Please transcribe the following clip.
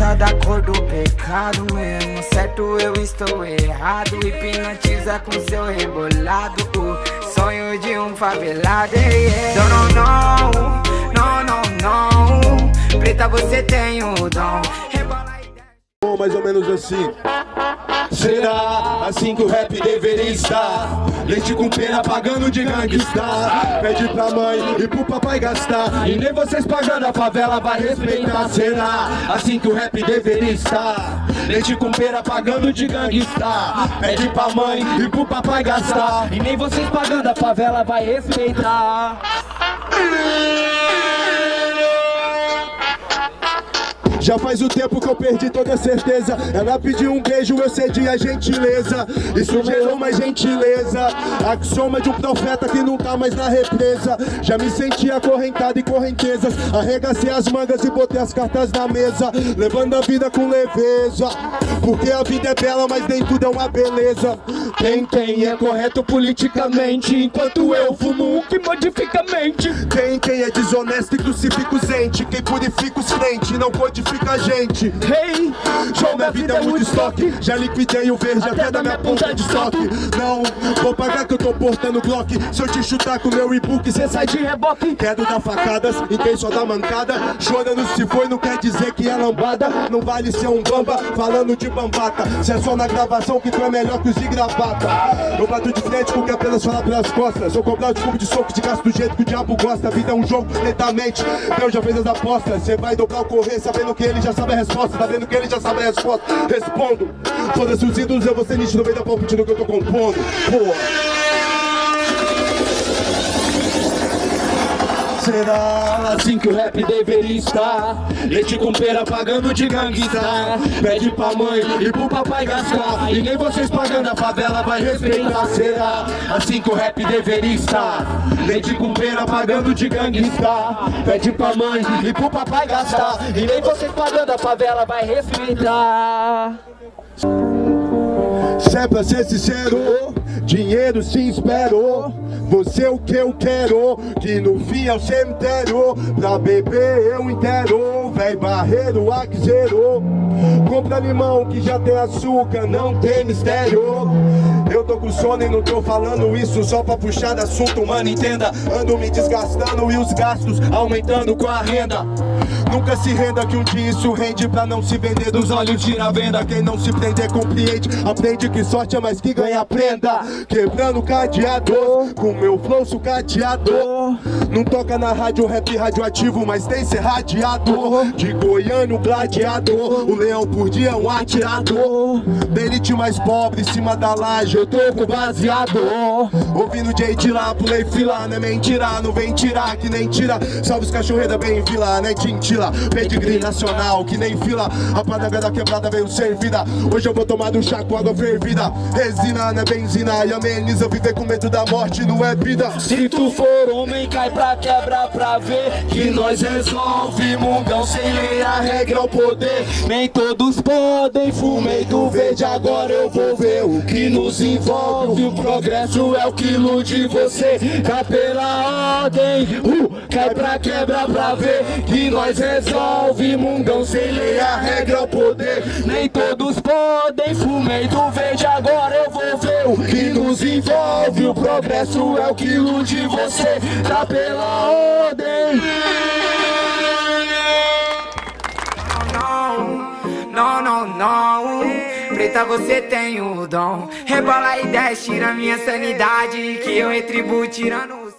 Preta da cor do pecado mesmo. Certo eu estou errado. Hipnotiza com seu rebolado. O sonho de um favelado yeah. Don't know, não, não, não Preta você tem o dom. Rebola Bom, mais ou menos assim Será assim que o rap deveria estar? Leite com pena pagando de gangsta. Pede pra mãe e pro papai gastar. E nem vocês pagando a favela vai respeitar. Será assim que o rap deveria estar? Leite com pena pagando de gangsta. Pede pra mãe e pro papai gastar. E nem vocês pagando a favela vai respeitar Já faz o tempo que eu perdi toda certeza. Ela pediu um beijo, eu cedi a gentileza. Isso gerou mais gentileza. Axioma de um profeta que não tá mais na represa. Já me senti acorrentado em correntezas. Arregacei as mangas e botei as cartas na mesa. Levando a vida com leveza. Porque a vida é bela, mas nem tudo é uma beleza. Quem quem é correto politicamente? Enquanto eu fumo o que modifica a mente Quem quem é desonesto e crucifica os ente Quem purifica os crente não codifica a gente. Hey, João, minha vida é muito estoque. Já liquidei o verde até, da minha ponta de estoque. Não, vou pagar que eu tô portando Glock. Se eu te chutar com meu e-book, cê sai de reboque. Quero dar facadas em quem só dá mancada. Chorando se foi, não quer dizer que é lambada. Não vale ser um bamba falando de bambata. Se é só na gravação que tu é melhor que os de gravata. Eu bato de frente com o que apenas falar pelas costas. Eu cobrar de cubo de soco de gasto do jeito que o diabo gosta vida é um jogo, lentamente. Deus já fez as apostas Cê vai dobrar o correr sabendo que ele já sabe a resposta vendo que ele já sabe a resposta. Respondo Foda-se os ídolos, eu vou ser nítido no meio da palpite do que eu tô compondo. Porra Será assim que o rap deveria estar? Leite com pera pagando de gangsta Pede pra mãe e pro papai gastar E nem vocês pagando a favela vai respeitar Será assim que o rap deveria estar? Leite com pera pagando de gangsta Pede pra mãe e pro papai gastar E nem vocês pagando a favela vai respeitar se é pra ser sincero, dinheiro sim espero. Você o que eu quero, que no fim é o cemitério. Pra beber eu inteiro, véi barreiro, axero Compra limão que já tem açúcar, não tem mistério. Eu tô com sono e não tô falando isso só pra puxar de assunto, mano, entenda. Ando me desgastando e os gastos aumentando com a renda. Nunca se renda que um dia isso rende pra não se vender dos olhos tira a venda. Quem não se prender compreende, aprende que sorte é mais que ganha prenda Quebrando cadeado, com meu flow Não toca na rádio rap radioativo, mas tem ser radiador De goiano gladiador, o leão por dia é um atirador Da elite mais pobre, em cima da laje eu tô com baseado. Ouvindo Jay de lá, pulei fila, não é mentira Não vem tirar que nem tira, salve os cachorreda bem em vila, né tintila. Pedigree nacional, que nem fila. A padaga da quebrada veio servida Hoje eu vou tomar do chá com água fervida. Resina, não é benzina E ameniza viver com medo da morte, não é vida. Se tu for homem, cai pra quebrar pra ver Que nós resolve mundão sem lei A regra é o poder. Nem todos podem Fumei do verde, agora eu vou ver O que nos envolve. O progresso é o que ilude você. Cá pela ordem uh, Cai pra quebrar pra ver Que nós resolve Mundão sem lei, a regra é o poder. Nem todos podem Fumei do verde, nos envolve O progresso é o que ilude você. Tá pela ordem. Não, não, não Preta, você tem o dom. Rebola e desce, tira minha sanidade Que eu retribuo tirando o